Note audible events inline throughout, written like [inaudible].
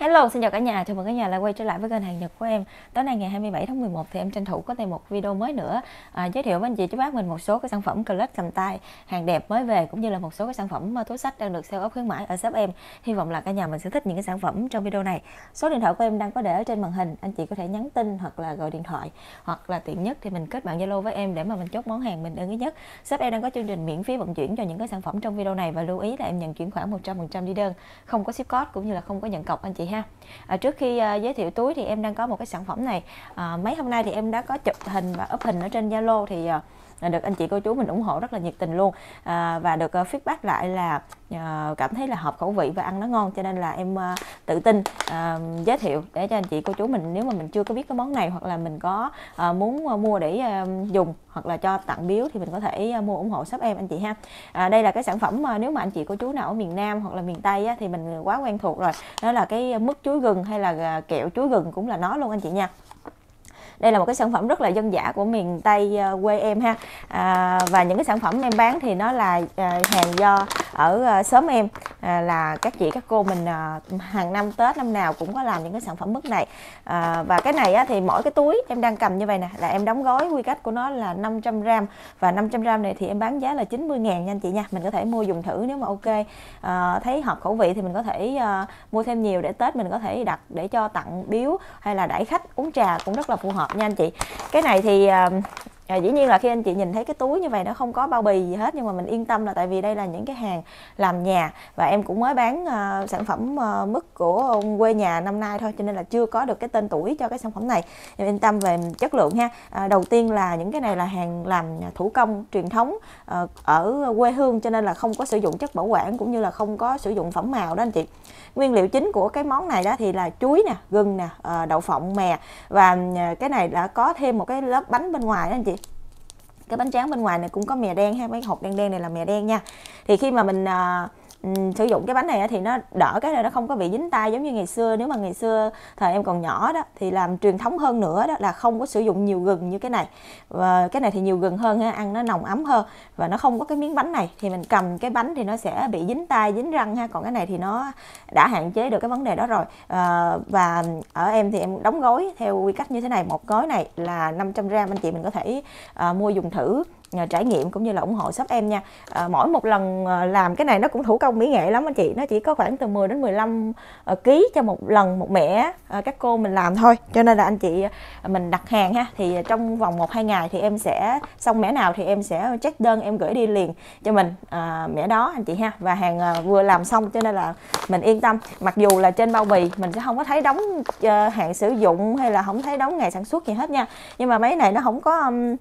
Hello, xin chào cả nhà, chào mừng cả nhà lại quay trở lại với kênh hàng Nhật của em. Tối nay ngày 27 tháng 11 thì em tranh thủ có thêm một video mới nữa. À, Giới thiệu với anh chị chú bác mình một số cái sản phẩm clutch cầm tay hàng đẹp mới về Cũng như là một số cái sản phẩm à, túi sách đang được sale ốp khuyến mãi ở shop em. Hy vọng là cả nhà mình sẽ thích những cái sản phẩm trong video này. Số điện thoại của em đang có để ở trên màn hình. Anh chị có thể nhắn tin hoặc là gọi điện thoại Hoặc là tiện nhất thì mình kết bạn Zalo với em để mà mình chốt món hàng mình ưng ý nhất. Shop em đang có chương trình miễn phí vận chuyển cho những cái sản phẩm trong video này Và lưu ý là em nhận chuyển khoản 100% đi đơn Không có ship code cũng như là không có nhận cọc anh chị ha. À, trước khi uh, giới thiệu túi thì em đang có một cái sản phẩm này. À, mấy hôm nay thì em đã có chụp hình và up hình ở trên zalo thì uh, được anh chị cô chú mình ủng hộ rất là nhiệt tình luôn. À, và được uh, feedback lại là uh, cảm thấy là hợp khẩu vị và ăn nó ngon cho nên là em uh, tự tin uh, giới thiệu để cho anh chị cô chú mình nếu mà mình chưa có biết cái món này hoặc là mình có uh, muốn uh, mua để uh, dùng hoặc là cho tặng biếu thì mình có thể uh, mua ủng hộ shop em anh chị ha. À, đây là cái sản phẩm uh, nếu mà anh chị cô chú nào ở miền Nam hoặc là miền Tây á, thì mình quá quen thuộc rồi. Đó là cái mứt chuối gừng hay là kẹo chuối gừng cũng là nó luôn anh chị nha đây là một cái sản phẩm rất là dân dã của miền tây ờ, quê em ha. À, và những cái sản phẩm em bán thì nó là à, hàng do ở sớm xóm em à, là các chị, các cô mình ờ, hàng năm, tết năm nào cũng có làm những cái sản phẩm mứt này. Ờ, và cái này thì mỗi cái túi em đang cầm như vậy nè, là em đóng gói quy cách của nó là 500 gram. Và 500 gram này thì em bán giá là 90 ngàn nha anh chị nha. Mình có thể mua dùng thử nếu mà ok. Thấy hợp khẩu vị thì mình có thể mua thêm nhiều để tết mình có thể đặt để cho tặng biếu hay là đãi khách uống trà cũng rất là phù hợp nha anh chị. Cái này thì à, dĩ nhiên là khi anh chị nhìn thấy cái túi như vậy nó không có bao bì gì hết nhưng mà mình yên tâm là tại vì đây là những cái hàng làm nhà và em cũng mới bán uh, sản phẩm ờ, uh, mứt của quê nhà năm nay thôi cho nên là chưa có được cái tên tuổi cho cái sản phẩm này. Em yên tâm về chất lượng ha. À, đầu tiên là những cái này là hàng làm thủ công truyền thống uh, ở quê hương cho nên là không có sử dụng chất bảo quản cũng như là không có sử dụng phẩm màu đó anh chị. Nguyên liệu chính của cái món này đó thì là chuối nè gừng nè đậu phộng mè và cái này đã có thêm một cái lớp bánh bên ngoài đó anh chị cái bánh tráng bên ngoài này cũng có mè đen ha mấy hộp đen đen này là mè đen nha. Thì khi mà mình uh, Ừ, sử dụng cái bánh này thì nó đỡ cái này nó không có bị dính tay giống như ngày xưa. Nếu mà ngày xưa thời em còn nhỏ đó thì làm truyền thống hơn nữa đó là không có sử dụng nhiều gừng như cái này. Và cái này thì nhiều gừng hơn ha ăn nó nồng ấm hơn và nó không có cái miếng bánh này. Thì mình cầm cái bánh thì nó sẽ bị dính tay dính răng ha. Còn cái này thì nó đã hạn chế được cái vấn đề đó rồi. À, và ở em thì em đóng gói theo quy cách như thế này. Một gói này là 500 gram anh chị mình có thể à, mua dùng thử trải nghiệm cũng như là ủng hộ shop em nha. À, mỗi một lần uh, làm cái này nó cũng thủ công mỹ nghệ lắm anh chị. Nó chỉ có khoảng từ 10 đến 15 uh, ờ, ký cho một lần một mẻ uh, các cô mình làm thôi. Cho nên là anh chị uh, mình đặt hàng ha. Thì à, trong vòng một hai ngày thì em sẽ xong mẻ nào thì em sẽ check đơn em gửi đi liền cho mình uh, mẻ đó anh chị ha. Và hàng uh, vừa làm xong cho nên là mình yên tâm. Mặc dù là trên bao bì mình sẽ không có thấy đóng ờ, uh, hạn sử dụng hay là không thấy đóng ngày sản xuất gì hết nha. Nhưng mà mấy này nó không có um,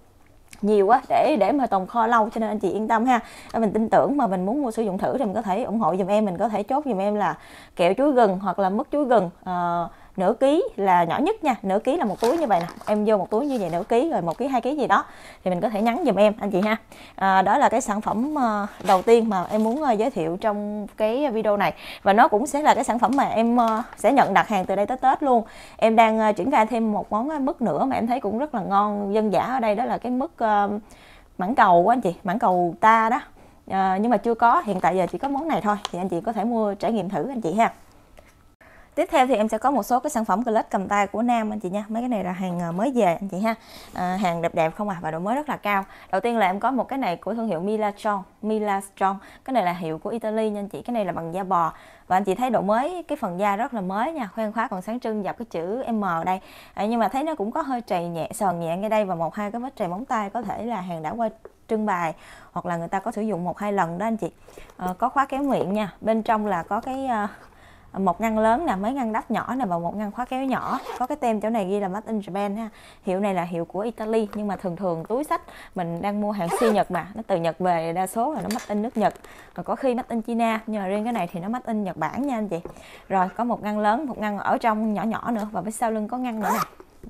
nhiều quá để để mà tồn kho lâu cho nên anh chị yên tâm ha. À, mình tin tưởng mà mình muốn mua sử dụng thử thì mình có thể ủng hộ dùm em mình có thể chốt dùm em là kẹo chuối gừng hoặc là mứt chuối gừng. Uh, nửa ký là nhỏ nhất nha nửa ký là một túi như vậy nè. Em vô một túi như vậy nửa ký rồi một ký hai ký gì đó thì mình có thể nhắn giùm em anh chị ha. À, đó là cái sản phẩm ờ, đầu tiên mà em muốn ờ, giới thiệu trong cái video này. Và nó cũng sẽ là cái sản phẩm mà em ờ, sẽ nhận đặt hàng từ đây tới tết luôn. Em đang triển khai thêm một món mứt nữa mà em thấy cũng rất là ngon dân dã ở đây đó là cái mứt mảng cầu của anh chị mảng cầu ta đó. À, nhưng mà chưa có hiện tại giờ chỉ có món này thôi thì anh chị có thể mua trải nghiệm thử anh chị ha tiếp theo thì em sẽ có một số cái sản phẩm clutch cầm tay của nam anh chị nha. Mấy cái này là hàng à, mới về anh chị ha. À, hàng đẹp đẹp không à và độ mới rất là cao. Đầu tiên là em có một cái này của thương hiệu Milastron Milastron cái này là hiệu của Italy nha anh chị. Cái này là bằng da bò. Và anh chị thấy độ mới cái phần da rất là mới nha. Khoen khóa còn sáng trưng dọc cái chữ M đây. À, nhưng mà thấy nó cũng có hơi trầy nhẹ sờn nhẹ ngay đây và một hai cái vết trầy móng tay có thể là hàng đã qua trưng bày hoặc là người ta có sử dụng một hai lần đó anh chị. À, có khóa kéo miệng nha. Bên trong là có cái uh, một ngăn lớn nè, mấy ngăn đắp nhỏ nè và một ngăn khóa kéo nhỏ. Có cái tem chỗ này ghi là made in Japan ha. Hiệu này là hiệu của Italy, nhưng mà thường thường túi sách mình đang mua hàng siêu Nhật mà. Nó từ Nhật về đa số là nó made in nước Nhật. Còn có khi made in China, nhưng mà riêng cái này thì nó made in Nhật Bản nha anh chị. Rồi, có một ngăn lớn, một ngăn ở trong nhỏ nhỏ nữa và phía sau lưng có ngăn nữa nè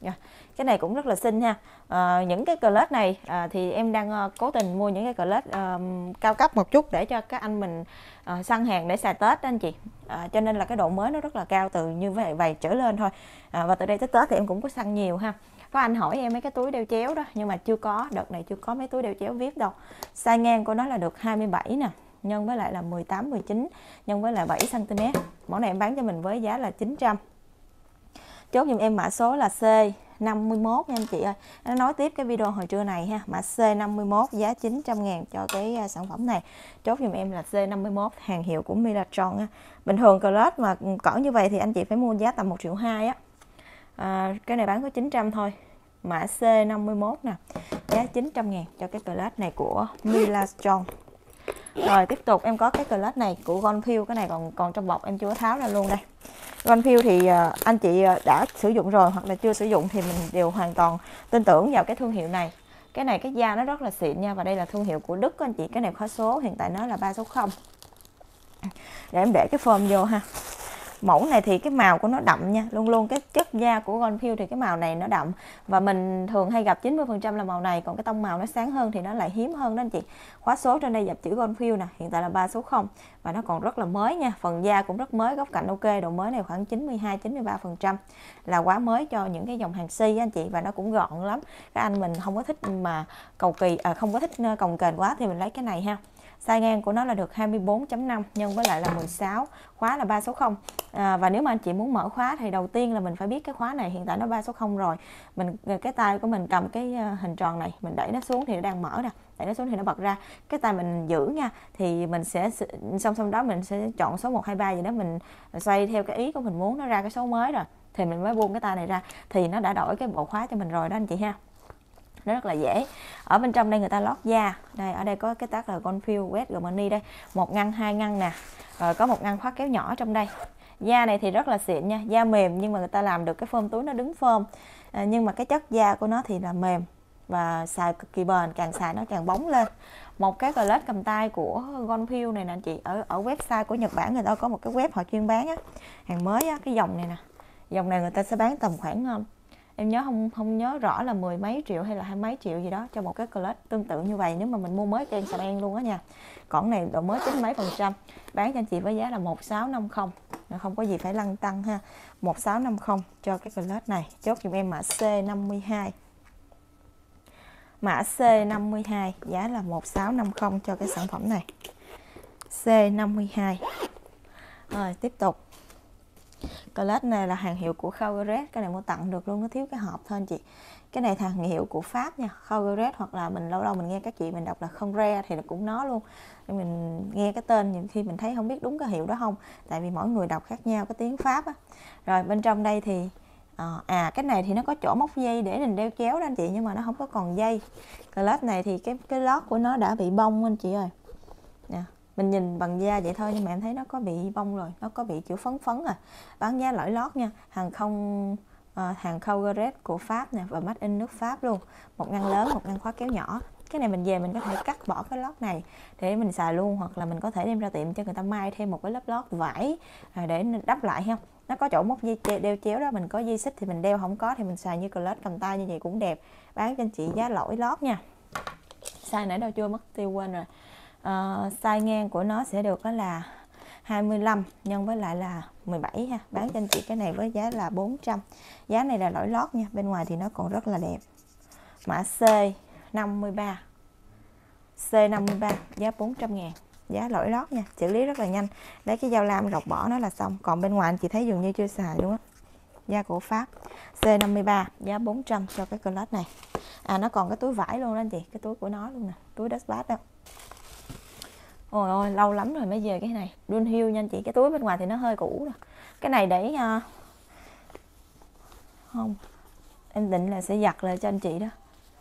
yeah. cái này cũng rất là xinh ha à, ờ, những cái clutch này à, thì em đang à, cố tình mua những cái clutch à, cao cấp một chút để cho các anh mình à, săn hàng để xài tết đó anh chị. À, cho nên là cái độ mới nó rất là cao từ như vậy vài trở lên thôi. À, và từ đây tới tết thì em cũng có săn nhiều ha. Có anh hỏi em mấy cái túi đeo chéo đó nhưng mà chưa có đợt này chưa có mấy túi đeo chéo viết đâu. Size ngang của nó là được 27 nè nhân với lại là 18 19 nhân với lại 7 cm mẫu này em bán cho mình với giá là 900 chốt giùm em mã số là C 51 nha anh chị ơi. Nó nói tiếp cái video hồi trưa này ha mã C51 giá 900 ngàn cho cái à, sản phẩm này. Chốt dùm em là C51 hàng hiệu của Milatron ha. bình thường Clutch mà cỡ như vậy thì anh chị phải mua giá tầm 1 triệu 2 á. À, cái này bán có 900 thôi. Mã C51 nè giá 900 ngàn cho cái Clutch này của Milatron rồi tiếp tục. Em có cái clutch này của Gonfield. Cái này còn còn trong bọc em chưa tháo ra luôn đây. Gonfield thì uh, anh chị ờ, đã sử dụng rồi hoặc là chưa sử dụng thì mình đều hoàn toàn tin tưởng vào cái thương hiệu này. Cái này cái da nó rất là xịn nha và đây là thương hiệu của Đức anh chị. Cái này khóa số hiện tại nó là 360 để em để cái form vô ha mẫu này thì cái màu của nó đậm nha luôn luôn cái chất da của Gonfield thì cái màu này nó đậm. Và mình thường hay gặp 90% là màu này còn cái tông màu nó sáng hơn thì nó lại hiếm hơn đó anh chị. Khóa số trên đây dập chữ Gonfield nè hiện tại là 3 số 0 và nó còn rất là mới nha phần da cũng rất mới góc cạnh ok độ mới này khoảng 92 93% là quá mới cho những cái dòng hàng si anh chị và nó cũng gọn lắm. Các anh mình không có thích mà cầu kỳ à, không có thích ờ, cồng kềnh quá thì mình lấy cái này ha size ngang của nó là được 24.5 nhân với lại là 16 khóa là 360 à, và nếu mà anh chị muốn mở khóa thì đầu tiên là mình phải biết cái khóa này hiện tại nó 360 rồi. Mình cái tay của mình cầm cái à, hình tròn này mình đẩy nó xuống thì nó đang mở nè đẩy nó xuống thì nó bật ra. Cái tay mình giữ nha thì mình sẽ song song đó mình sẽ chọn số 1 2 3 gì đó mình xoay theo cái ý của mình muốn nó ra cái số mới rồi thì mình mới buông cái tay này ra. Thì nó đã đổi cái bộ khóa cho mình rồi đó anh chị ha nó rất là dễ. Ở bên trong đây người ta lót da. Đây ở đây có cái tác là Gonfield Wet Germany đây. Một ngăn hai ngăn nè. Rồi có một ngăn khóa kéo nhỏ trong đây. Da này thì rất là xịn nha da mềm nhưng mà người ta làm được cái phơm túi nó đứng phơm à, nhưng mà cái chất da của nó thì là mềm và xài cực kỳ bền càng xài nó càng bóng lên. Một cái clutch cầm tay của Gonfield này nè chị. Ở ở website của Nhật Bản người ta có một cái web họ chuyên bán á. Hàng mới á cái dòng này nè. Dòng này người ta sẽ bán tầm khoảng ờ, em nhớ không không nhớ rõ là mười mấy triệu hay là hai mấy triệu gì đó cho một cái clutch tương tự như vậy. Nếu mà mình mua mới trên sàn luôn á nha. Còn này độ mới chín mấy phần trăm, bán cho anh chị với giá là 1650 không. Có gì phải lăn tăng ha. 1650 cho cái clutch này. Chốt giùm em mã C52 mã C52 giá là 1650 cho cái sản phẩm này. C52 rồi, tiếp tục. Colette này là hàng hiệu của Caugered cái này mua tặng được luôn nó thiếu cái hộp thôi anh chị. Cái này hàng hiệu của Pháp nha Caugered hoặc là mình lâu lâu mình nghe các chị mình đọc là không re thì là cũng nó luôn. Mình nghe cái tên nhiều khi mình thấy không biết đúng cái hiệu đó không tại vì mỗi người đọc khác nhau cái tiếng Pháp á. Rồi bên trong đây thì ờ, à, cái này thì nó có chỗ móc dây để mình đeo chéo đó anh chị nhưng mà nó không có còn dây. Colette này thì cái cái lót của nó đã bị bông anh chị ơi mình nhìn bằng da vậy thôi nhưng mà em thấy nó có bị bông rồi nó có bị kiểu phấn phấn à. Bán giá lõi lót nha hàng không à, hàng Colgate của Pháp nè và made in nước Pháp luôn. Một ngăn lớn một ngăn khóa kéo nhỏ. Cái này mình về mình có thể cắt bỏ cái lót này để mình xài luôn hoặc là mình có thể đem ra tiệm cho người ta may thêm một cái lớp lót vải à, để đắp lại ha. Nó có chỗ móc dây đeo chéo đó mình có dây xích thì mình đeo không có thì mình xài như clutch cầm tay như vậy cũng đẹp. Bán cho anh chị giá lỗi lót nha. Sai nãy đâu chưa mất tiêu quên rồi uh, size ngang của nó sẽ được đó là 25 nhân với lại là 17 ha. Bán cho anh chị cái này với giá là 400 giá này là lỗi lót nha bên ngoài thì nó còn rất là đẹp. Mã C 53 C53 giá 400 ngàn. Giá lỗi lót nha xử lý rất là nhanh. Lấy cái dao lam rọc bỏ nó là xong. Còn bên ngoài anh chị thấy dường như chưa xài luôn á. Da của Pháp C53 giá 400 cho cái clutch này. À nó còn cái túi vải luôn đó anh chị cái túi của nó luôn nè túi dustbat đó ôi ôi lâu lắm rồi mới về cái này. Đun hiu nha anh chị cái túi bên ngoài thì nó hơi cũ rồi. Cái này để uh, không em định là sẽ giặt lại cho anh chị đó.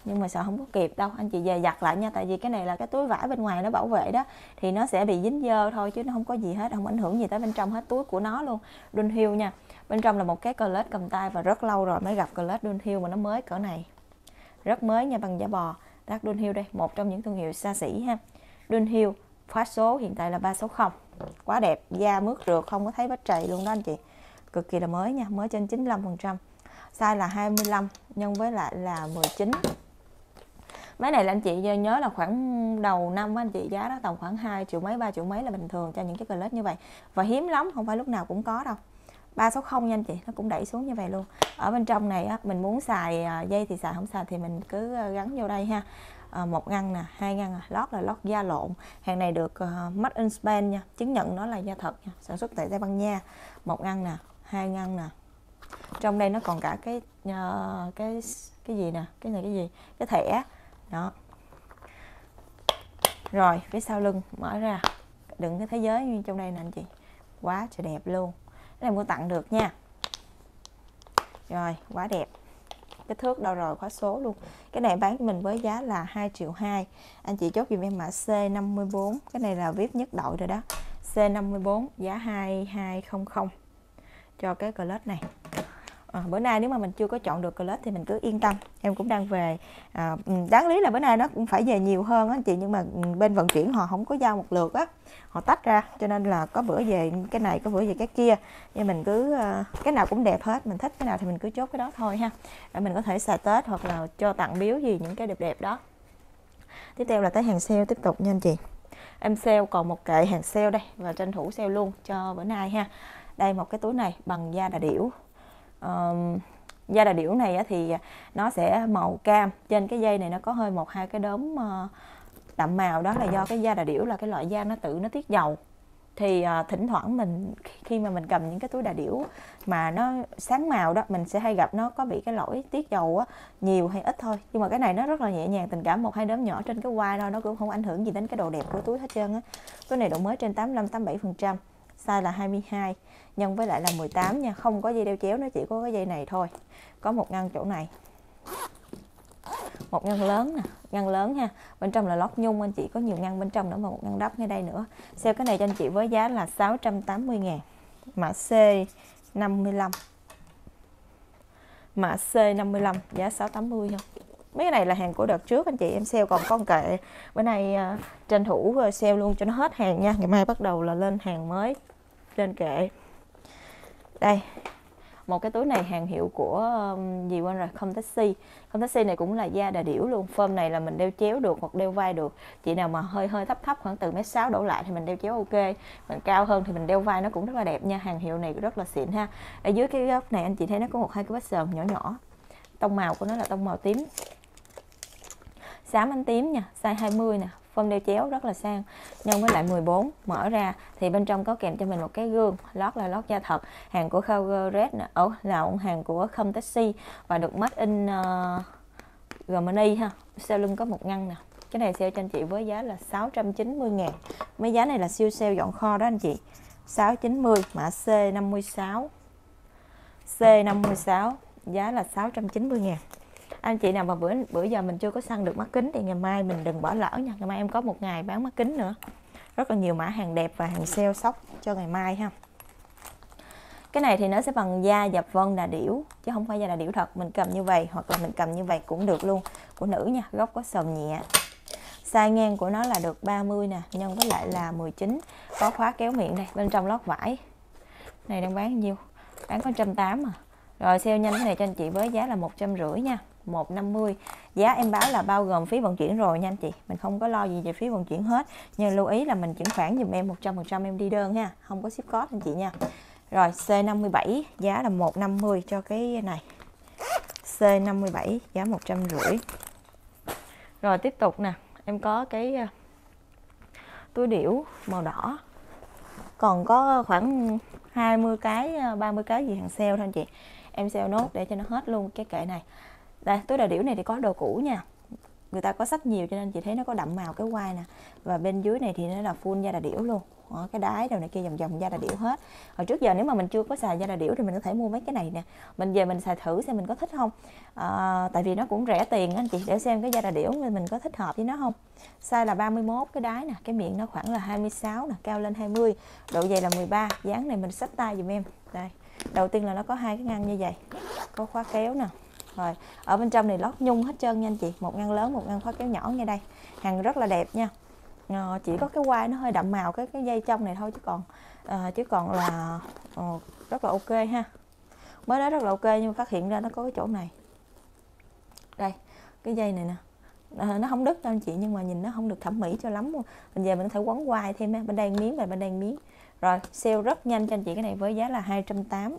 Nhưng mà sợ không có kịp đâu anh chị về giặt lại nha. Tại vì cái này là cái túi vải bên ngoài nó bảo vệ đó. Thì nó sẽ bị dính dơ thôi chứ nó không có gì hết không ảnh hưởng gì tới bên trong hết túi của nó luôn. Đun hiu nha. Bên trong là một cái collet cầm tay và rất lâu rồi mới gặp cordless đun hiu mà nó mới cỡ này. Rất mới nha bằng giả bò. Dark Dunhill đây một trong những thương hiệu xa xỉ ha. Dunhill khóa số hiện tại là 360 quá đẹp da mướt rượt không có thấy vết trầy luôn đó anh chị. Cực kỳ là mới nha mới trên 95 phần trăm. Size là 25 nhân với lại là 19 Máy này là anh chị nhớ là khoảng đầu năm anh chị giá đó tầm khoảng 2 triệu mấy 3 triệu mấy là bình thường cho những cái clutch như vậy. Và hiếm lắm không phải lúc nào cũng có đâu. 360 nha anh chị nó cũng đẩy xuống như vậy luôn. Ở bên trong này á, mình muốn xài à, dây thì xài không xài thì mình cứ à, gắn vô đây ha à, một ngăn nè hai ngăn nè lót là lót da lộn. Hàng này được uh, made in Spain nha chứng nhận nó là da thật nha sản xuất tại Tây Ban Nha. Một ngăn nè hai ngăn nè. Trong đây nó còn cả cái uh, cái cái gì nè cái này cái gì? Cái thẻ. Đó. Rồi phía sau lưng mở ra. Đựng cái thế giới như trong đây nè anh chị. Quá trời đẹp luôn. Cái này mua tặng được nha. Rồi quá đẹp kích thước đâu rồi khóa số luôn. Cái này bán mình với giá là 2 triệu 2 anh chị chốt dùm em mã C54 cái này là VIP nhất đội rồi đó. C54 giá 2200 cho cái clutch này à, bữa nay nếu mà mình chưa có chọn được class thì mình cứ yên tâm. Em cũng đang về à, ừ, đáng lý là bữa nay nó cũng phải về nhiều hơn á anh chị nhưng mà ừ, bên vận chuyển họ không có giao một lượt á. Họ tách ra cho nên là có bữa về cái này có bữa về cái kia. Nhưng mình cứ à, cái nào cũng đẹp hết mình thích cái nào thì mình cứ chốt cái đó thôi ha. Để mình có thể xài tết hoặc là cho tặng biếu gì những cái đẹp đẹp đó. Tiếp theo là tới hàng sale tiếp tục nha anh chị. Em sale còn một kệ hàng sale đây và tranh thủ sale luôn cho bữa nay ha. Đây một cái túi này bằng da đà điểu um, da đà điểu này thì nó sẽ màu cam. Trên cái dây này nó có hơi một hai cái đốm ờ, đậm màu. Đó là do cái da đà điểu là cái loại da nó tự nó tiết dầu. Thì uh, thỉnh thoảng mình khi mà mình cầm những cái túi đà điểu mà nó sáng màu đó mình sẽ hay gặp nó có bị cái lỗi tiết dầu á nhiều hay ít thôi. Nhưng mà cái này nó rất là nhẹ nhàng tình cảm một hai đốm nhỏ trên cái quai thôi nó cũng không ảnh hưởng gì đến cái độ đẹp của túi hết trơn á. Túi này độ mới trên 85 87 phần trăm size là 22 nhân với lại là 18 nha, không có dây đeo chéo nó chỉ có cái dây này thôi. Có một ngăn chỗ này. Một ngăn lớn nè, ngăn lớn ha. Bên trong là lót nhung, anh chị có nhiều ngăn bên trong nữa và một ngăn đắp ngay đây nữa. Sale cái này cho anh chị với giá là 680 ngàn. Mã C55 mã C55 giá 680 không mấy cái này là hàng của đợt trước anh chị em sale còn con kệ bữa nay uh, tranh thủ à, sale luôn cho nó hết hàng nha. Ngày mai bắt đầu là lên hàng mới lên kệ. Đây một cái túi này hàng hiệu của um, gì quên rồi không taxi không taxi này cũng là da đà điểu luôn. Phơm này là mình đeo chéo được hoặc đeo vai được. Chị nào mà hơi hơi thấp thấp khoảng từ mét sáu đổ lại thì mình đeo chéo ok. Mình cao hơn thì mình đeo vai nó cũng rất là đẹp nha. Hàng hiệu này rất là xịn ha. Ở dưới cái góc này anh chị thấy nó có một hai cái vết sờn nhỏ nhỏ. Tông màu của nó là tông màu tím xám ánh tím nha size 20 nè phông đeo chéo rất là sang. Nhân với lại 14 mở ra thì bên trong có kèm cho mình một cái gương lót là lót da thật. Hàng của Khao Red nè ở là hàng của Không Taxi. Và được made in uh, Germany ha sau lưng có một ngăn nè. Cái này sale cho anh chị với giá là 690 ngàn. Mấy giá này là siêu sale dọn kho đó anh chị. 690 mã C56 C56 giá là 690 ngàn anh chị nào mà bữa bữa giờ mình chưa có săn được mắt kính thì ngày mai mình đừng bỏ lỡ nha. Ngày mai em có một ngày bán mắt kính nữa. Rất là nhiều mã hàng đẹp và hàng sale sóc cho ngày mai ha. Cái này thì nó sẽ bằng da dập vân đà điểu, chứ không phải da đà điểu thật. Mình cầm như vậy hoặc là mình cầm như vậy cũng được luôn. Của nữ nha, góc có sờn nhẹ. Size ngang của nó là được 30 nè, nhân với lại là 19 có khóa kéo miệng đây, bên trong lót vải. Này đang bán nhiêu? Bán có 180 à. Rồi sale nhanh cái này cho anh chị với giá là một trăm rưỡi nha. 150 giá em báo là bao gồm phí vận chuyển rồi nha anh chị. Mình không có lo gì về phí vận chuyển hết. Nhưng lưu ý là mình chuyển khoản dùm em 100% em đi đơn ha. Không có ship code anh chị nha. Rồi C57 giá là 150 cho cái này. C57 giá 150 rồi, tiếp tục nè. Em có cái ờ, túi điểu màu đỏ. Còn có khoảng 20 cái ờ, 30 cái gì hàng sale thôi anh chị. Em sale nốt để cho nó hết luôn cái kệ này đây túi đà điểu này thì có đồ cũ nha. Người ta có sách nhiều cho nên chị thấy nó có đậm màu cái quai nè. Và bên dưới này thì nó là full da đà điểu luôn. Đó, cái đáy đầu này kia vòng vòng da đà điểu hết. Hồi trước giờ nếu mà mình chưa có xài da đà điểu thì mình có thể mua mấy cái này nè. Mình về mình xài thử xem mình có thích không. À, tại vì nó cũng rẻ tiền anh chị để xem cái da đà điểu mình có thích hợp với nó không. Size là 31 cái đáy nè cái miệng nó khoảng là 26 nè cao lên 20 độ dày là 13 dáng này mình xách tay dùm em. Đây đầu tiên là nó có hai cái ngăn như vậy có khóa kéo nè rồi ở bên trong này lót nhung hết trơn nha anh chị. Một ngăn lớn một ngăn khóa kéo nhỏ ngay đây. Hàng rất là đẹp nha. À, chỉ có cái quai nó hơi đậm màu cái cái dây trong này thôi chứ còn à, chứ còn là à, rất là ok ha. Mới đó rất là ok nhưng phát hiện ra nó có cái chỗ này. Đây cái dây này nè. À, nó không đứt đâu anh chị nhưng mà nhìn nó không được thẩm mỹ cho lắm mình về mình có thể quấn quai thêm bên đây miếng và bên đây miếng. Rồi sale rất nhanh cho anh chị cái này với giá là 280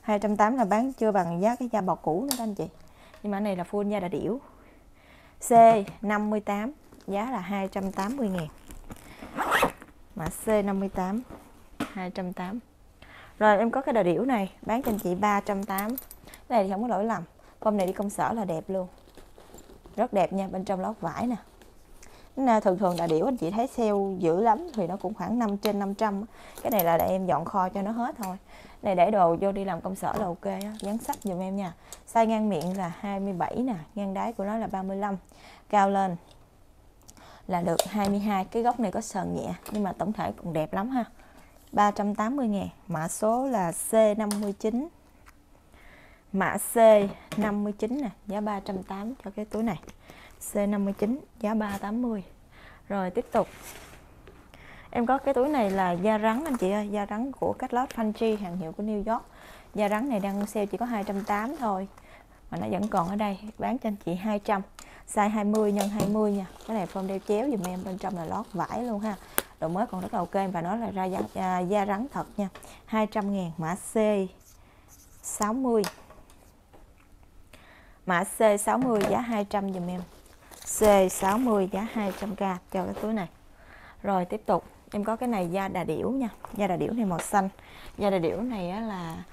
280 là bán chưa bằng giá cái da bò cũ nữa đó anh chị. Nhưng mà cái này là full da đà điểu. C 58 giá là 280 ngàn mã C 58 280 rồi em có cái đà điểu này bán cho anh chị 380 cái này thì không có lỗi lầm. Hôm này đi công sở là đẹp luôn. Rất đẹp nha, bên trong lót vải nè. Nên thường thường đà điểu anh chị thấy sale dữ lắm thì nó cũng khoảng 5 trên 500 cái này là để em dọn kho cho nó hết thôi này, để đồ vô đi làm công sở là ok á. Dán sách giùm em nha. Size ngang miệng là 27 nè, ngang đáy của nó là 35 cao lên là được 22 cái góc này có sờn nhẹ, nhưng mà tổng thể cũng đẹp lắm ha. 380 ngàn. Mã số là C59 mã C59 nè, giá 380 cho cái túi này. C59 giá 380 rồi, tiếp tục em có cái túi này là da rắn anh chị ơi da rắn của Catlot Punchy hàng hiệu của New York. Da rắn này đang sale chỉ có 280 thôi mà nó vẫn còn ở đây bán cho anh chị 200 size 20 x 20 nha cái này form đeo chéo dùm em bên trong là lót vải luôn ha. Độ mới còn rất là ok và nó là ra da, da, da rắn thật nha. 200 ngàn mã C 60 mã C60 giá 200 dùm em. C60 giá 200k cho cái túi này. Rồi tiếp tục em có cái này da đà điểu nha da đà điểu này màu xanh. Da đà điểu này á là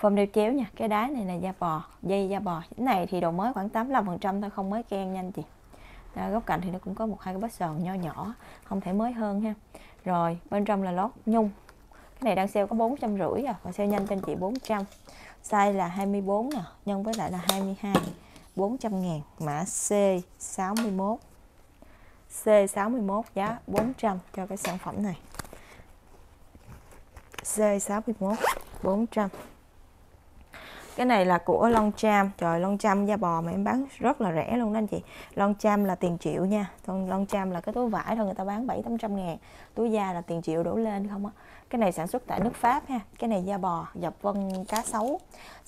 form đeo chéo nha cái đáy này là da bò dây da bò. Cái này thì độ mới khoảng 85 phần trăm thôi không mới ken nhanh chị. À, góc cạnh thì nó cũng có một hai cái vết sờn nho nhỏ không thể mới hơn ha. Rồi bên trong là lót nhung. Cái này đang sale có bốn trăm rưỡi à và sale nhanh cho anh chị 400 size là 24 nè à, nhân với lại là 22 400 ngàn mã C61 C61, giá 400 cho cái sản phẩm này. C61 400 cái này là của Longcham. Trời Longcham da bò mà em bán rất là rẻ luôn đó anh chị. Longcham là tiền triệu nha. Còn Longcham là cái túi vải thôi, người ta bán 7 800 ngàn. Túi da là tiền triệu đổ lên không á cái này sản xuất tại nước Pháp ha. Cái này da bò, dập vân, cá sấu.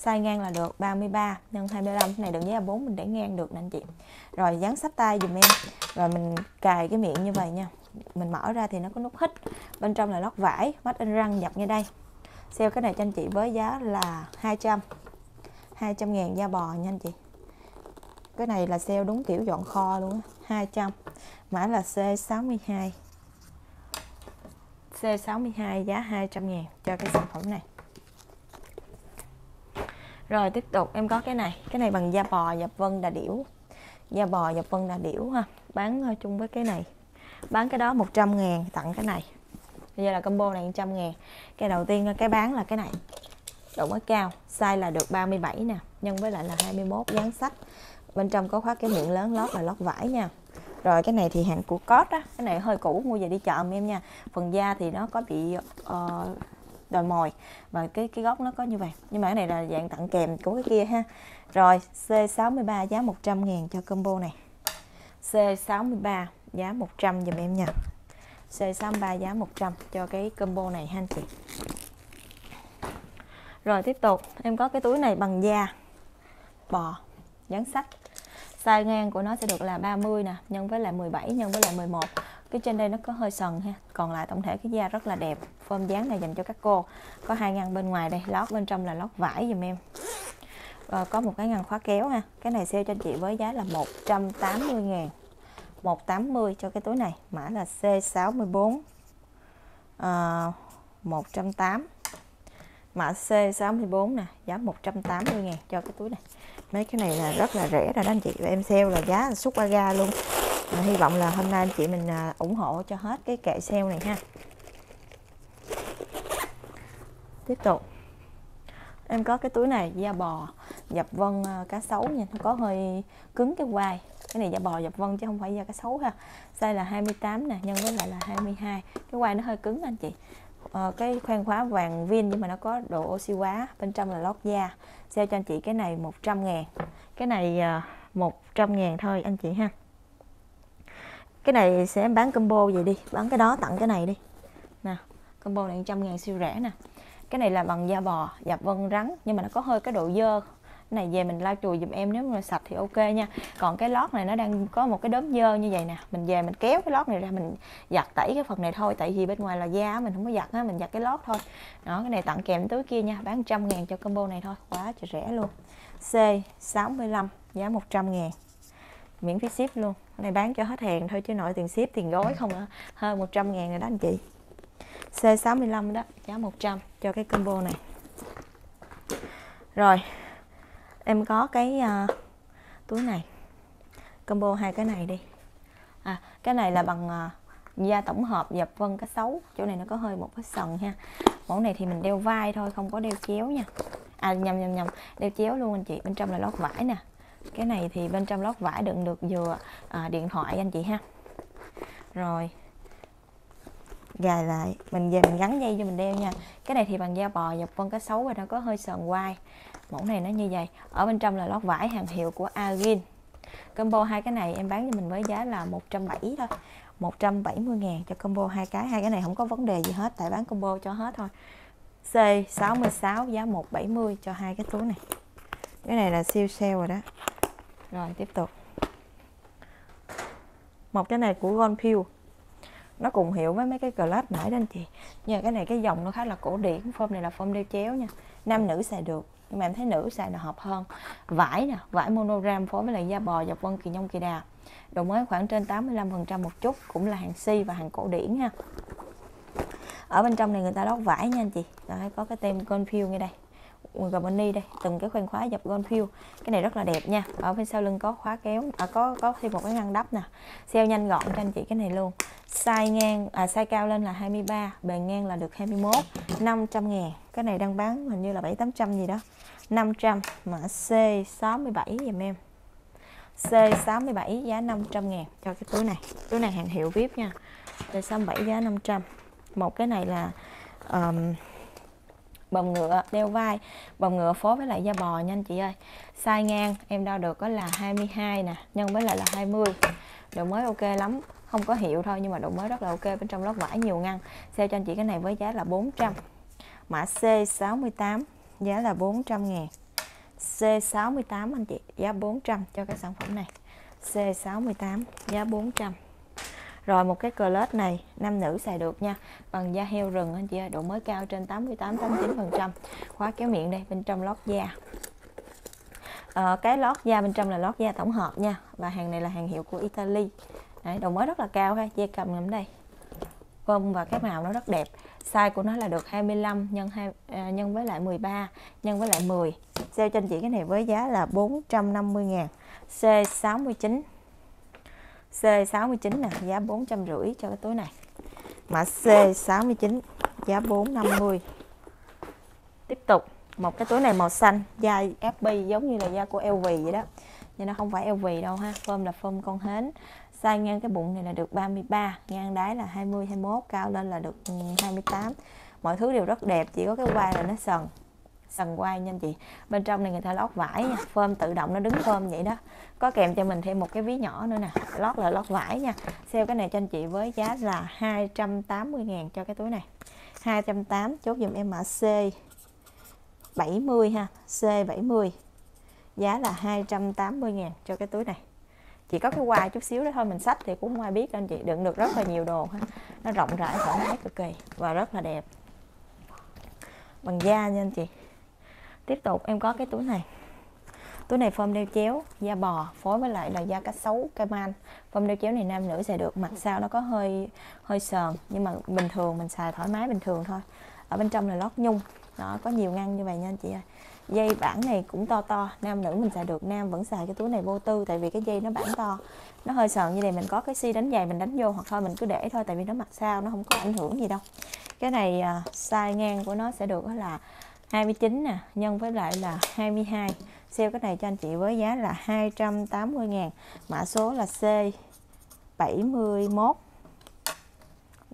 Size ngang là được 33 nhân 25 cái này được giá 4 mình để ngang được nè anh chị. Rồi dán sách tay dùm em. Rồi mình cài cái miệng như vậy nha. Mình mở ra thì nó có nút hít. Bên trong là lót vải mắt in răng nhập ngay đây. Sale cái này cho anh chị với giá là 200 200 ngàn da bò nha anh chị. Cái này là sale đúng kiểu dọn kho luôn á. 200 mã là C62 C62 giá 200 ngàn cho cái sản phẩm này. Rồi, tiếp tục, em có cái này. Cái này bằng da bò dập vân đà điểu. Da bò dập vân đà điểu ha. Bán ờ, chung với cái này. Bán cái đó 100 ngàn tặng cái này. Bây giờ là combo này 100 ngàn. Cái đầu tiên, cái bán là cái này. Độ mới cao, size là được 37 nè, nhân với lại là 21 dán sách bên trong có khóa cái miệng lớn lót là lót vải nha rồi cái này thì hàng của cốt á. Cái này hơi cũ mua về đi chợ em nha. Phần da thì nó có bị uh, đòi mồi và cái cái góc nó có như vậy. Nhưng mà cái này là dạng tặng kèm của cái kia ha. Rồi C63 giá 100 ngàn cho combo này. C63 giá 100 dùm em nha. C63 giá 100 cho cái combo này ha anh chị. Rồi tiếp tục. Em có cái túi này bằng da bò dán sách size ngang của nó sẽ được là 30 nè nhân với lại 17 nhân với lại 11 cái trên đây nó có hơi sần ha. Còn lại tổng thể cái da rất là đẹp. Form dáng này dành cho các cô. Có hai ngăn bên ngoài đây lót bên trong là lót vải dùm em. Và có một cái ngăn khóa kéo ha. Cái này sale cho chị với giá là 180 ngàn. 180 cho cái túi này. Mã là C64 à, 180 mã C64 nè giá 180 ngàn cho cái túi này mấy cái này là rất là rẻ rồi đó anh chị. Em sale là giá xúc qua ga luôn. À, hy vọng là hôm nay anh chị mình à, ủng hộ cho hết cái kệ sale này ha. Tiếp tục. Em có cái túi này da bò dập vân à, cá sấu nha. Nó có hơi cứng cái quai. Cái này da bò dập vân chứ không phải da cá sấu ha. Size là 28 nè nhân với lại là 22 cái quai nó hơi cứng anh chị uh, cái khoan khóa vàng viên nhưng mà nó có độ oxy hóa bên trong là lót da. Sale cho anh chị cái này 100 ngàn. Cái này ờ, uh, 100 ngàn thôi anh chị ha. Cái này sẽ bán combo vậy đi. Bán cái đó tặng cái này đi. Nè combo này 100 ngàn siêu rẻ nè. Cái này là bằng da bò dập vân rắn nhưng mà nó có hơi cái độ dơ này về mình lau chùi giùm em, nếu mà sạch thì ok nha. Còn cái lót này nó đang có một cái đốm dơ như vậy nè. Mình về mình kéo cái lót này ra, mình giặt tẩy cái phần này thôi. Tại vì bên ngoài là da mình không có giặt á, mình giặt cái lót thôi. Đó, cái này tặng kèm túi kia nha, bán trăm ngàn cho combo này thôi. Quá trời rẻ luôn. C 65 giá 100 ngàn. Miễn phí ship luôn. Cái này bán cho hết hàng thôi, chứ nội tiền ship, tiền gói không à. Hơn 100 ngàn rồi đó anh chị. C65 đó, giá 100 cho cái combo này. Rồi em có cái uh, túi này. Combo hai cái này đi. À cái này là bằng uh, da tổng hợp dập vân cá sấu. Chỗ này nó có hơi một cái sần ha. Mẫu này thì mình đeo vai thôi không có đeo chéo nha. À nhầm nhầm nhầm. Đeo chéo luôn anh chị bên trong là lót vải nè. Cái này thì bên trong lót vải đựng được vừa à, điện thoại anh chị ha. Rồi. Gài lại. Mình về mình gắn dây cho mình đeo nha. Cái này thì bằng da bò dập vân cá sấu và nó có hơi sờn quai mẫu này nó như vậy, ở bên trong là lót vải hàng hiệu của Agin. Combo hai cái này em bán cho mình với giá là 170 thôi 170 ngàn cho combo hai cái. Hai cái này không có vấn đề gì hết, tại bán combo cho hết thôi. C66 giá 170 cho hai cái túi này. Cái này là siêu sale rồi đó. Rồi, tiếp tục. Một cái này của Gold Pew nó cùng hiệu với mấy cái clutch nãy đó anh chị. Nhưng cái này cái dòng nó khá là cổ điển, form này là form đeo chéo nha. Nam nữ xài được nhưng mà em thấy nữ xài là hợp hơn. Vải nè vải monogram phối với lại da bò dọc vân kỳ nhông kỳ đà. Độ mới khoảng trên 85% một chút cũng là hàng si và hàng cổ điển ha. Ở bên trong này người ta lót vải nha anh chị. Đấy, có cái tem Goldfield ngay đây. Gabani đây từng cái khoen khóa dập Goldfield cái này rất là đẹp nha. Ở phía sau lưng có khóa kéo à, có có thêm một cái ngăn đắp nè. Sale nhanh gọn cho anh chị cái này luôn. Size ngang à size cao lên là 23 bề ngang là được 21 500 ngàn. Cái này đang bán hình như là 7 800 gì đó. 500 mã C67 dùm em. C67 giá 500 ngàn cho cái túi này. Túi này hàng hiệu VIP nha. C67 giá 500 một cái này là um, bầm ngựa đeo vai. Bầm ngựa phối với lại da bò nha anh chị ơi. Size ngang, em đo được có là 22 nè, nhân với lại là 20 độ mới ok lắm, không có hiệu thôi nhưng mà độ mới rất là ok, bên trong lót vải nhiều ngăn. Sale cho anh chị cái này với giá là 400 mã C68 giá là 400 ngàn. C68 anh chị, giá 400 cho cái sản phẩm này. C68 giá 400 rồi một cái clutch này nam nữ xài được nha. Bằng da heo rừng anh chị ơi độ mới cao trên 88 89 phần trăm. Khóa kéo miệng đây bên trong lót da. À, cái lót da bên trong là lót da tổng hợp nha. Và hàng này là hàng hiệu của Italy. Đấy, độ mới rất là cao ha dây cầm ngắm đây. Vân và cái màu nó rất đẹp. Size của nó là được 25 nhân 2 à, nhân với lại 13 nhân với lại 10 sale cho anh chị cái này với giá là 450 ngàn. C69 C69 nè, giá 450 cho cái túi này. Mã C69 giá 450 tiếp tục, một cái túi này màu xanh, da FB giống như là da của LV vậy đó. Nhưng nó không phải LV đâu ha, form là form con hến. Size ngang cái bụng này là được 33 ngang đáy là 20 21 cao lên là được ừ, 28 mọi thứ đều rất đẹp, chỉ có cái vai là nó sần sần quay nha anh chị. Bên trong này người ta lót vải nha, phơm tự động nó đứng phơm vậy đó. Có kèm cho mình thêm một cái ví nhỏ nữa nè, lót là lót vải nha. Sale cái này cho anh chị với giá là 280 ngàn cho cái túi này. 280 chốt dùm em mã C 70 ha, C 70 giá là 280 ngàn cho cái túi này. Chỉ có cái quai chút xíu đó thôi, mình xách thì cũng không ai biết anh chị, đựng được rất là nhiều đồ ha. Nó rộng rãi, thoải mái, cực kỳ và rất là đẹp. Bằng da nha anh chị tiếp tục em có cái túi này. Túi này form đeo chéo da bò phối với lại là da cá sấu cây man. Form đeo chéo này nam nữ xài được mặt sau nó có hơi hơi sờn nhưng mà bình thường mình xài thoải mái bình thường thôi. Ở bên trong là lót nhung nó có nhiều ngăn như vậy nha anh chị ơi. Dây bản này cũng to to nam nữ mình xài được nam vẫn xài cái túi này vô tư tại vì cái dây nó bản to. Nó hơi sờn như này mình có cái si đánh giày mình đánh vô hoặc thôi mình cứ để thôi tại vì nó mặt sau nó không có ảnh hưởng gì đâu. Cái này uh, size ngang của nó sẽ được là 29 nè nhân với lại là 22 sale cái này cho anh chị với giá là 280 ngàn. Mã số là C 71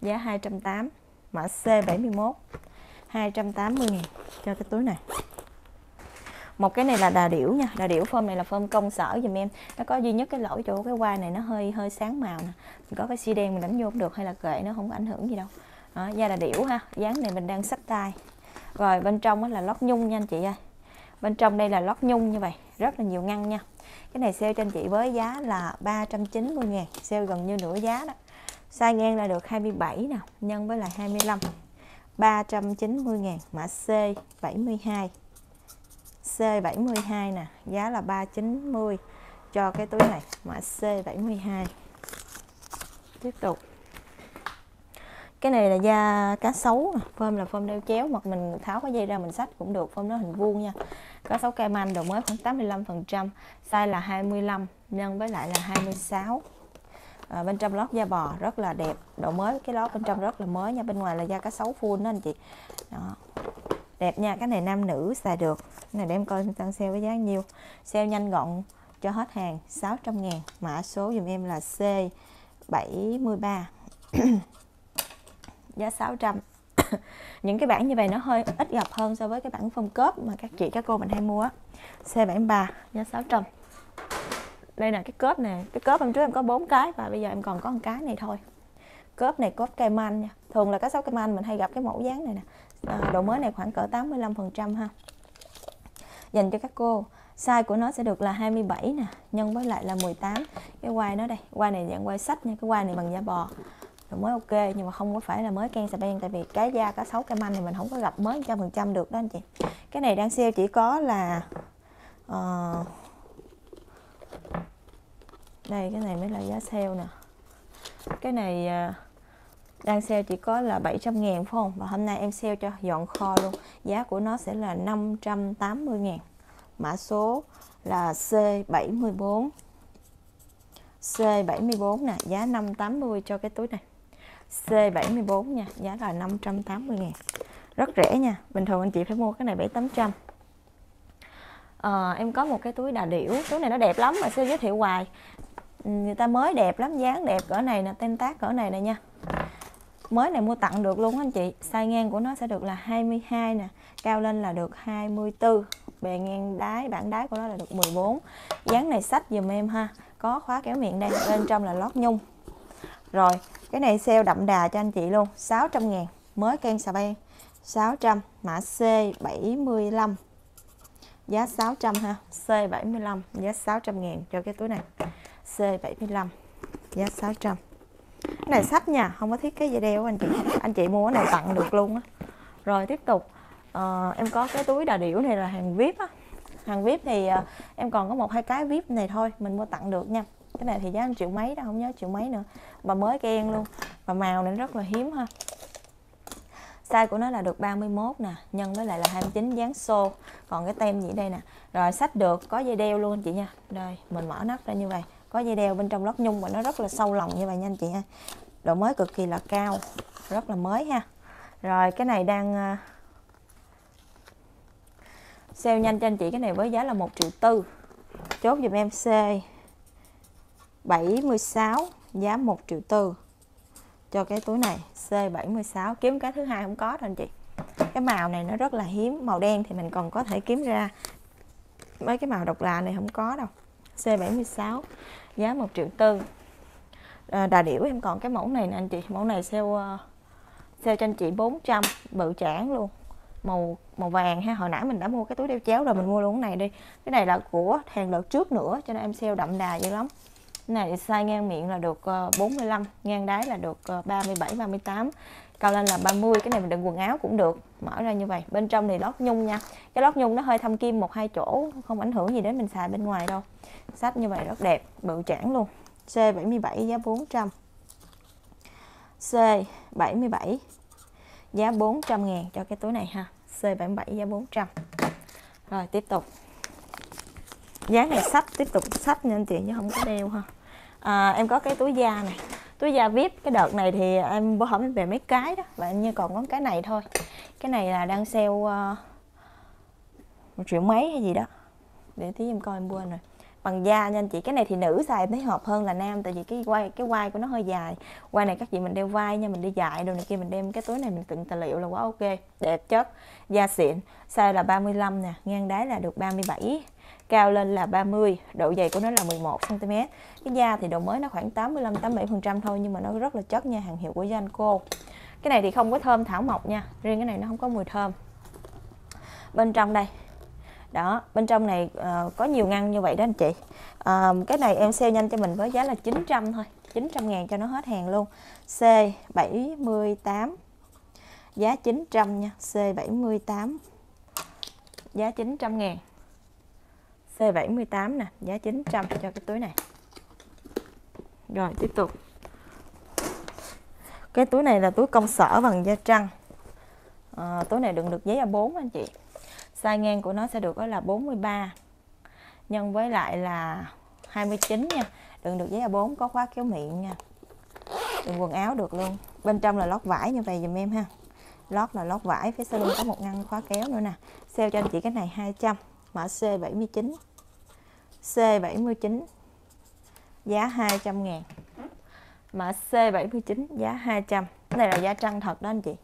giá 280 mã C 71 280 ngàn cho cái túi này. Một cái này là đà điểu nha đà điểu phơm này là phơm công sở dùm em. Nó có duy nhất cái lỗi chỗ cái hoa này nó hơi hơi sáng màu nè. Mình có cái xi đen mình đánh vô cũng được hay là kệ nó không có ảnh hưởng gì đâu. Đó, da đà điểu ha dáng này mình đang sách tay rồi, bên trong là lót nhung nha anh chị ơi. Bên trong đây là lót nhung như vậy, rất là nhiều ngăn nha. Cái này sale cho anh chị với giá là 390 ngàn, sale gần như nửa giá đó. Size ngang là được 27 nè, nhân với lại 25 390 ngàn mã C 72 C72 nè, giá là 390 cho cái túi này, mã C72 tiếp tục cái này là da cá sấu phơm là phơm đeo chéo hoặc mình tháo cái dây ra mình xách cũng được phơm nó hình vuông nha. Cá sấu cay manh độ mới khoảng 85 phần trăm size là 25 nhân với lại là 26 à, bên trong lót da bò rất là đẹp độ mới cái lót bên trong rất là mới nha bên ngoài là da cá sấu full đó anh chị. Đó. đẹp nha cái này nam nữ xài được cái này để em coi tăng sale với giá nhiêu. Sale nhanh gọn cho hết hàng 600 ngàn mã số dùm em là C73 giá 600 [coughs] những cái bản như vậy nó hơi ít gặp hơn so với cái bản phong cớp mà các chị các cô mình hay mua xe C73 giá 600 đây là cái cớp này cái cớp hôm trước em có bốn cái và bây giờ em còn có một cái này thôi. Cớp này cớp cây man nha. Thường là cá sấu cây man mình hay gặp cái mẫu dáng này nè. À, độ mới này khoảng cỡ 85 phần trăm ha. Dành cho các cô size của nó sẽ được là 27 nè nhân với lại là 18 cái quai nó đây quai này dạng quai sách nha cái quai này bằng da bò độ mới ok nhưng mà không có phải là mới ken xà đen tại vì cái da cá sấu cái manh thì mình không có gặp mới trăm phần trăm được đó anh chị. Cái này đang sale chỉ có là uh, đây cái này mới là giá sale nè. Cái này uh, đang sale chỉ có là 700 ngàn phải không? Và hôm nay em sale cho dọn kho luôn. Giá của nó sẽ là 580 ngàn. Mã số là C74 C74 nè giá 580 cho cái túi này. C74 nha giá là 580 ngàn. Rất rẻ nha bình thường anh chị phải mua cái này 7800 à, ờ, em có một cái túi đà điểu túi này nó đẹp lắm mà sẽ giới thiệu hoài. Người ta mới đẹp lắm dáng đẹp cỡ này nè tên tác cỡ này nè nha. Mới này mua tặng được luôn anh chị size ngang của nó sẽ được là 22 nè cao lên là được 24 bề ngang đáy bản đáy của nó là được 14 dáng này sách dùm em ha có khóa kéo miệng đây bên trong là lót nhung rồi cái này sale đậm đà cho anh chị luôn 600 ngàn mới can xà beng. 600 mã C75 giá 600 ha C75 giá 600 ngàn cho cái túi này. C75 giá 600 cái này sách nha không có thiết kế dây đeo anh chị. Anh chị mua cái này tặng được luôn á. Rồi tiếp tục. À, em có cái túi đà điểu này là hàng vip á. Hàng vip thì à, em còn có một hai cái vip này thôi mình mua tặng được nha. Cái này thì giá triệu mấy đó không nhớ triệu mấy nữa và mới ken luôn. Và màu này rất là hiếm ha. Size của nó là được 31 nè, nhân với lại là 29 dáng xô. Còn cái tem gì đây nè? Rồi, sách được, có dây đeo luôn chị nha. Đây mình mở nắp ra như vậy. Có dây đeo bên trong lót nhung và nó rất là sâu lòng như vậy nha anh chị ha. Độ mới cực kỳ là cao, rất là mới ha. Rồi, cái này đang ờ, sale nhanh cho anh chị. Cái này với giá là 1 triệu tư. Chốt dùm em C 76 giá 1 triệu tư cho cái túi này C76 kiếm cái thứ hai không có đâu anh chị. Cái màu này nó rất là hiếm màu đen thì mình còn có thể kiếm ra. Mấy cái màu độc lạ này không có đâu. C76 giá 1 triệu tư. À, đà điểu em còn cái mẫu này nè anh chị. Mẫu này sale ờ, sale cho anh chị 400 bự chản luôn. Màu màu vàng ha. Hồi nãy mình đã mua cái túi đeo chéo rồi mình mua luôn cái này đi. Cái này là của hàng đợt trước nữa cho nên em sale đậm đà dữ lắm này, size ngang miệng là được ờ, 45 ngang đáy là được ờ, 37 38 cao lên là 30 cái này mình đựng quần áo cũng được. Mở ra như vậy. Bên trong thì lót nhung nha. Cái lót nhung nó hơi thâm kim một hai chỗ, không ảnh hưởng gì đến mình xài bên ngoài đâu. Sách như vậy rất đẹp, bự chản luôn. C77 giá 400 C77 giá 400 ngàn cho cái túi này ha. C77 giá 400 rồi, tiếp tục giá này sách tiếp tục sách nha anh chị chứ không có đeo ha. À, em có cái túi da này túi da vip cái đợt này thì em bữa hổm về mấy cái đó và như còn có cái này thôi. Cái này là đang sale uh, một triệu mấy hay gì đó. Để tí em coi em quên rồi. Bằng da nha anh chị cái này thì nữ xài thấy hợp hơn là nam tại vì cái quai cái quai của nó hơi dài. Quai này các chị mình đeo vai nha mình đi dạy đồ này kia mình đem cái túi này mình tự tài liệu là quá ok đẹp chất da xịn. Size là 35 nè ngang đáy là được 37 cao lên là 30 độ dày của nó là 11 cm cái da thì độ mới nó khoảng 85 87% thôi nhưng mà nó rất là chất nha hàng hiệu của Janko cái này thì không có thơm thảo mộc nha riêng cái này nó không có mùi thơm. Bên trong đây đó bên trong này uh, có nhiều ngăn như vậy đó anh chị. Uh, cái này em sale nhanh cho mình với giá là 900 thôi 900 ngàn cho nó hết hàng luôn. C78 giá 900 nha C78 giá 900 ngàn. C78 nè giá 900 cho cái túi này. Rồi tiếp tục. Cái túi này là túi công sở bằng da trăng. À, túi này đựng được giấy A4 anh chị. Size ngang của nó sẽ được đó là 43 nhân với lại là 29 nha. Đựng được giấy A4 có khóa kéo miệng nha. Đựng quần áo được luôn. Bên trong là lót vải như vậy dùm em ha. Lót là lót vải phía sau lưng có một ngăn khóa kéo nữa nè. Sale cho anh chị cái này 200 mã C79 C79 giá 200 ngàn. Mã C79 giá 200 cái này là giá trăng thật đó anh chị.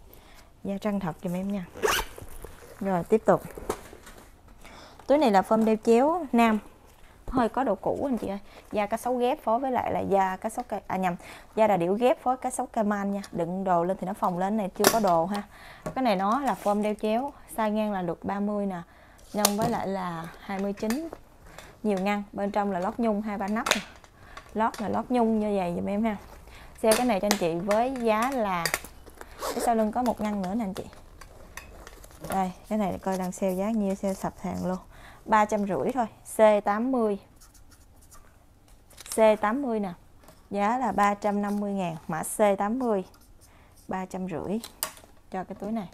Giá trăng thật giùm em nha. Rồi, tiếp tục. Túi này là phơm đeo chéo, nam. Hơi có độ cũ anh chị ơi. Da cá sấu ghép phối với lại là da cá sấu à nhầm. Da đà điểu ghép phối cá sấu man nha. Đựng đồ lên thì nó phòng lên này, chưa có đồ ha. Cái này nó là phơm đeo chéo, size ngang là được 30 nè nhân với lại là 29 nhiều ngăn, bên trong là lót nhung, hai ba nắp. Này. lót là lót nhung như vậy giùm em ha. Sale cái này cho anh chị với giá là, cái sau lưng có một ngăn nữa nè anh chị. Đây, cái này coi đang sale giá nhiêu, sale sập hàng luôn. ba trăm rưỡi thôi C80 C80 nè, giá là 350 ngàn, mã C80 350 cho cái túi này.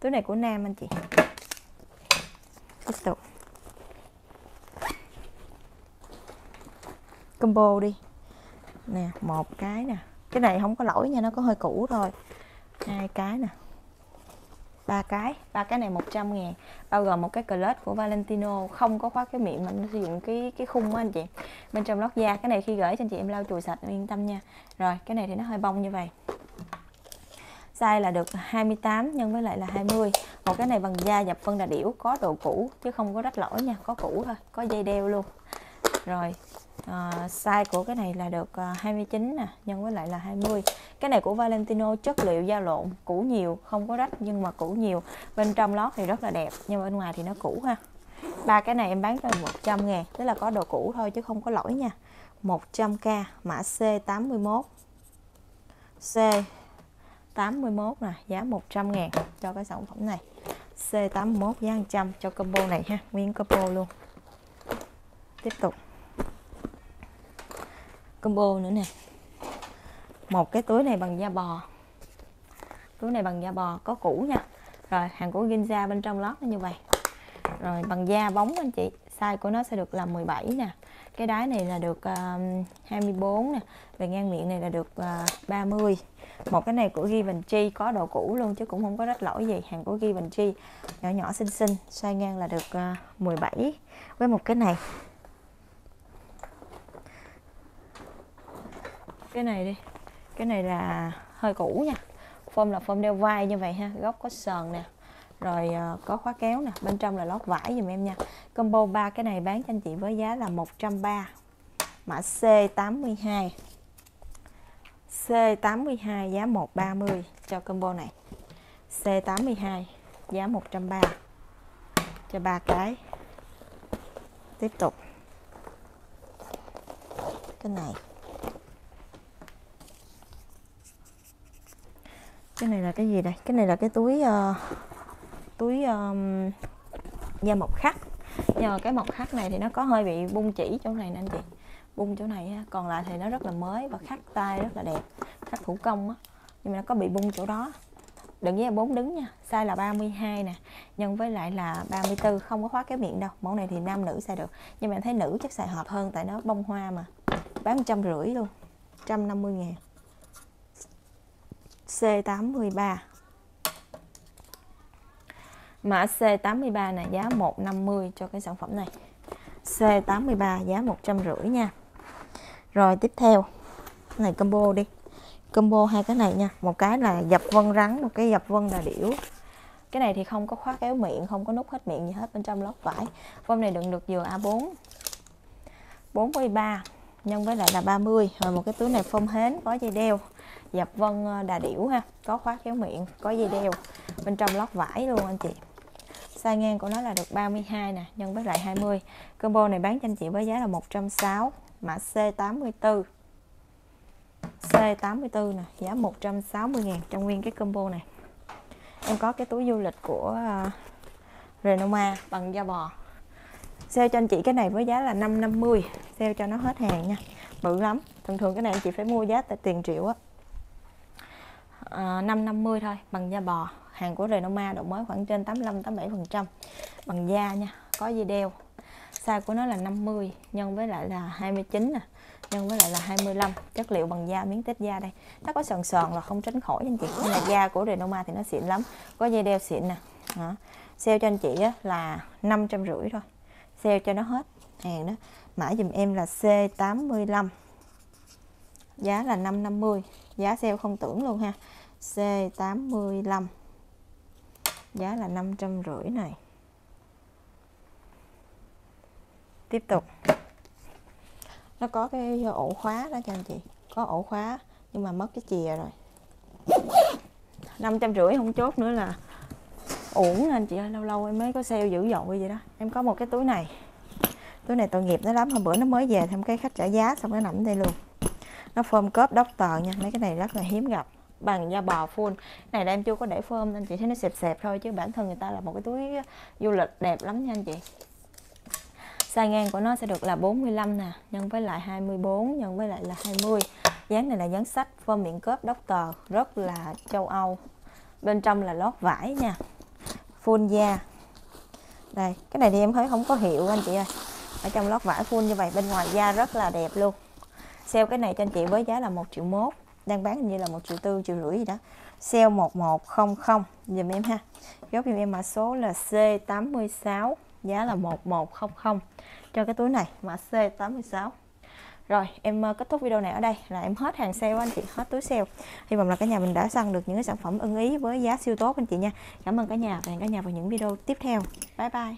Túi này của nam anh chị tiếp tục combo đi. Nè, một cái nè. Cái này không có lỗi nha, nó có hơi cũ thôi. Hai cái nè. Ba cái. Ba cái này 100 ngàn. Bao gồm một cái clutch của Valentino. Không có khóa cái miệng mà nó sử dụng cái cái khung á anh chị. Bên trong lót da. Cái này khi gửi cho anh chị em lau chùi sạch yên tâm nha. Rồi, cái này thì nó hơi bông như vậy size là được 28 nhân với lại là 20 một cái này bằng da dập phân đà điểu có độ cũ chứ không có rách lỗi nha có cũ thôi có dây đeo luôn. Rồi à, size của cái này là được ờ, uh, 29 nè nhân với lại là 20 cái này của Valentino chất liệu da lộn cũ nhiều không có rách nhưng mà cũ nhiều. Bên trong lót thì rất là đẹp nhưng bên ngoài thì nó cũ ha. Ba cái này em bán cho 100 ngàn tức là có đồ cũ thôi chứ không có lỗi nha. 100k mã C81 81 nè giá 100 ngàn cho cái sản phẩm này. C81 giá 100 cho combo này ha nguyên combo luôn. Tiếp tục. Combo nữa nè. Một cái túi này bằng da bò. Túi này bằng da bò có cũ nha. Rồi hàng của Ginza bên trong lót nó như vậy. Rồi bằng da bóng anh chị size của nó sẽ được là 17 nè. Cái đáy này là được ờ, uh, 24 nè. Về ngang miệng này là được ờ, uh, 30 một cái này của Givenchy có độ cũ luôn chứ cũng không có rách lỗi gì. Hàng của Givenchy nhỏ nhỏ xinh xinh size ngang là được à, uh, 17 với một cái này. Cái này đi cái này là hơi cũ nha. Form là form đeo vai như vậy ha góc có sờn nè rồi à, có khóa kéo nè bên trong là lót vải dùm em nha. Combo 3 cái này bán cho anh chị với giá là 130 mã C82 C82 giá 130 cho combo này. C82 giá 130 cho ba cái. Tiếp tục. Cái này. Cái này là cái gì đây? Cái này là cái túi uh, túi um, da mộc khắc. Nhưng mà cái mộc khắc này thì nó có hơi bị bung chỉ chỗ này nè anh chị bung chỗ này còn lại thì nó rất là mới và khắc tay rất là đẹp, khắc thủ công á. Nhưng mà nó có bị bung chỗ đó. Đừng với bốn đứng nha, size là 32 nè nhân với lại là 34 không có khóa cái miệng đâu. Mẫu này thì nam nữ xài được, nhưng mà em thấy nữ chắc xài hợp hơn tại nó bông hoa mà. Bán trăm rưỡi luôn 150 ngàn. C83 Mã C83 này giá 150 cho cái sản phẩm này. C83 giá 150 nha. Rồi tiếp theo, Cái này combo đi. Combo hai cái này nha, Một cái là dập vân rắn, Một cái dập vân là điểu. Cái này thì không có khóa kéo miệng, Không có nút hết miệng gì hết Bên trong lót vải. Form này đựng được vừa A4 43 Nhân với lại là 30 Rồi một cái túi này phông hến, có dây đeo. Dập vân ờ, đà điểu ha, có khóa kéo miệng, có dây đeo bên trong lót vải luôn anh chị. Size ngang của nó là được 32 nè, nhân với lại 20 combo này bán cho anh chị với giá là 160 mã C84. C84 nè giá 160 ngàn trong nguyên cái combo này. Em có cái túi du lịch của uh, Renoma bằng da bò. Sale cho anh chị cái này với giá là 550 sale cho nó hết hàng nha. Bự lắm thường thường cái này anh chị phải mua giá tại tiền triệu á. À, 550 thôi bằng da bò. Hàng của Renoma độ mới khoảng trên 85 87% bằng da nha có dây đeo size của nó là 50 nhân với lại là 29 nè nhân với lại là 25 chất liệu bằng da miếng tết da đây. Nó có sờn sờn là không tránh khỏi anh chị nhưng mà da của Renoma thì nó xịn lắm. Có dây đeo xịn nè đó. sale cho anh chị á, là 550 thôi. Sale cho nó hết hàng đó. Mã dùm em là C85 giá là 550 giá sale không tưởng luôn ha. C85 giá là 550 này. Tiếp tục. Nó có cái ổ khóa đó cho anh chị. Có ổ khóa, nhưng mà mất cái chìa rồi. năm trăm rưỡi không chốt nữa là uổng anh chị ơi. Lâu lâu em mới có sale dữ dội vậy đó. Em có một cái túi này. Túi này tội nghiệp nó lắm. Hôm bữa nó mới về thêm cái khách trả giá xong nó nằm đây luôn. Nó phơm cớp tờ nha. Mấy cái này rất là hiếm gặp. Bằng da bò full. Này là em chưa có để phơm nên chị thấy nó xẹp xẹp thôi, chứ bản thân người ta là một cái túi du lịch đẹp lắm nha anh chị size ngang của nó sẽ được là 45 nè, nhân với lại 24 nhân với lại là 20 dán này là dán sách form miệng cớp doctor, rất là châu Âu. Bên trong là lót vải nha, full da. Đây, cái này thì em thấy không có hiệu anh chị ơi. Ở trong lót vải full như vậy, bên ngoài da rất là đẹp luôn. Sale cái này cho anh chị với giá là 1 triệu mốt, đang bán như là 1 triệu tư triệu rưỡi gì đó. Sale 1100 dùm em ha. Góc dùm em mã số là C86 giá là 1100 cho cái túi này, mã C86. Rồi, em ờ, kết thúc video này ở đây là em hết hàng sale anh chị, hết túi sale. Hy vọng là cả nhà mình đã săn được những cái sản phẩm ưng ý với giá siêu tốt anh chị nha. Cảm ơn cả nhà và hẹn cả nhà vào những video tiếp theo. Bye bye.